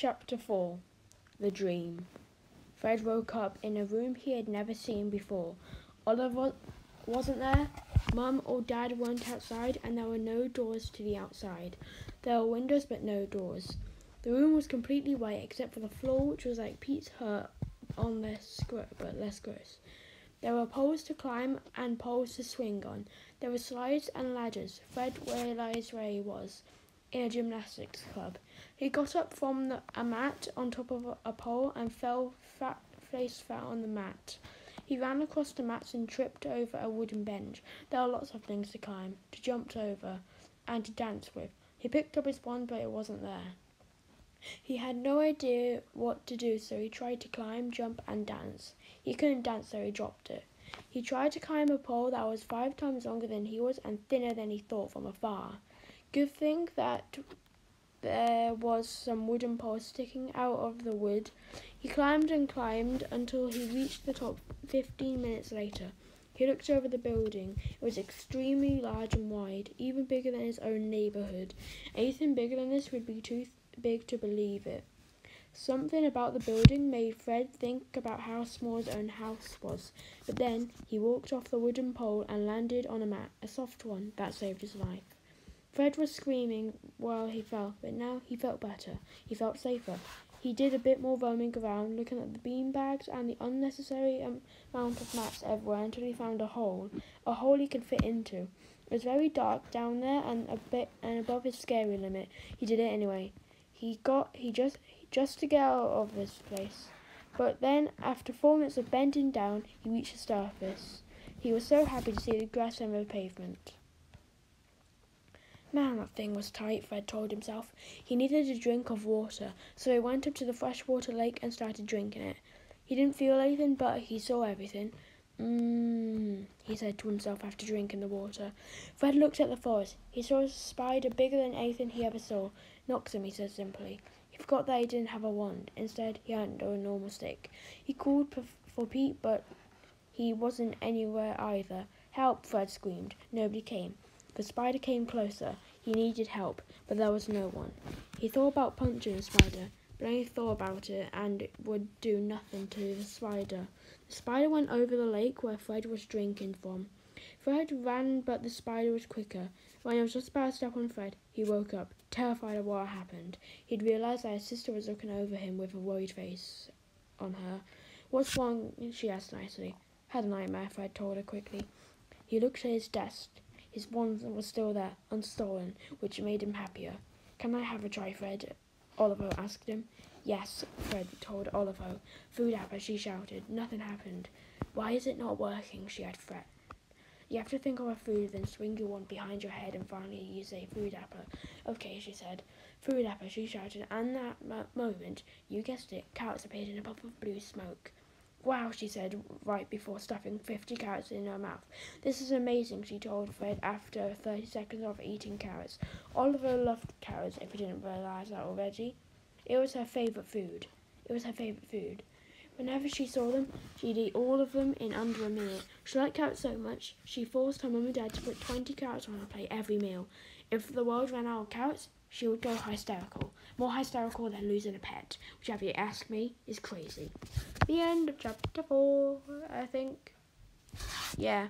Chapter 4 The Dream Fred woke up in a room he had never seen before. Oliver wasn't there. Mum or Dad weren't outside, and there were no doors to the outside. There were windows, but no doors. The room was completely white except for the floor, which was like Pete's hut on less but less gross. There were poles to climb and poles to swing on. There were slides and ladders. Fred realized where he was in a gymnastics club. He got up from the, a mat on top of a, pole and fell fat, face flat on the mat. He ran across the mats and tripped over a wooden bench. There are lots of things to climb, to jump over, and to dance with. He picked up his wand, but it wasn't there. He had no idea what to do, so he tried to climb, jump, and dance. He couldn't dance, so he dropped it. He tried to climb a pole that was five times longer than he was and thinner than he thought from afar. Good thing that there was some wooden poles sticking out of the wood. He climbed and climbed until he reached the top fifteen minutes later. He looked over the building. It was extremely large and wide, even bigger than his own neighborhood. Anything bigger than this would be too big to believe it. Something about the building made Fred think about how small his own house was. But then he walked off the wooden pole and landed on a mat, a soft one, that saved his life. Fred was screaming while he fell, but now he felt better. He felt safer. He did a bit more roaming around, looking at the bean bags and the unnecessary amount of mats everywhere until he found a hole, a hole he could fit into. It was very dark down there and a bit and above his scary limit. He did it anyway. He got he just just to get out of this place. But then, after four minutes of bending down, he reached the surface. He was so happy to see the grass and the pavement. Man, that thing was tight, Fred told himself. He needed a drink of water, so he went up to the freshwater lake and started drinking it. He didn't feel anything, but he saw everything. Mmm, he said to himself after drinking the water. Fred looked at the forest. He saw a spider bigger than anything he ever saw. Knocks him, he said simply. He forgot that he didn't have a wand. Instead, he had a normal stick. He called for Pete, but he wasn't anywhere either. Help, Fred screamed. Nobody came. The spider came closer. He needed help, but there was no one. He thought about punching the spider, but only thought about it and it would do nothing to the spider. The spider went over the lake where Fred was drinking from. Fred ran, but the spider was quicker. When he was just about to step on Fred, he woke up, terrified of what had happened. He'd realized that his sister was looking over him with a worried face on her. What's wrong? she asked nicely. Had a nightmare, Fred told her quickly. He looked at his desk. His wand was still there, unstolen, which made him happier. Can I have a try, Fred? Olivo asked him. Yes, Fred told Olivo. Food apple, she shouted. Nothing happened. Why is it not working? she had fret. You have to think of a food, then swing your wand behind your head, and finally you say food apple. Okay, she said. Food apple, she shouted, and that mo- moment, you guessed it, carrots appeared in a puff of blue smoke. Wow, she said right before stuffing 50 carrots in her mouth. This is amazing, she told Fred after 30 seconds of eating carrots. Oliver loved carrots, if you didn't realize that already. It was her favourite food. It was her favourite food. Whenever she saw them, she'd eat all of them in under a minute. She liked carrots so much, she forced her mum and dad to put 20 carrots on her plate every meal. If the world ran out of carrots, she would go hysterical. More hysterical than losing a pet, which, if you ask me, is crazy. The end of chapter four, I think. Yeah.